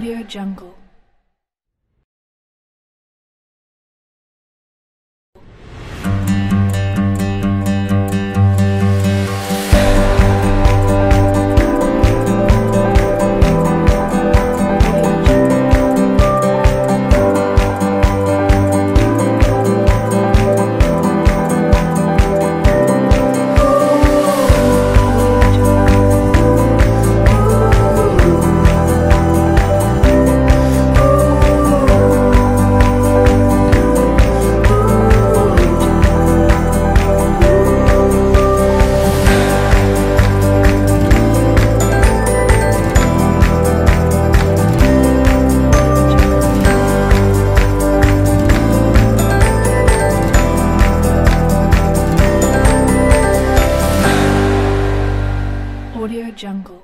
Audio Jungle. jungle.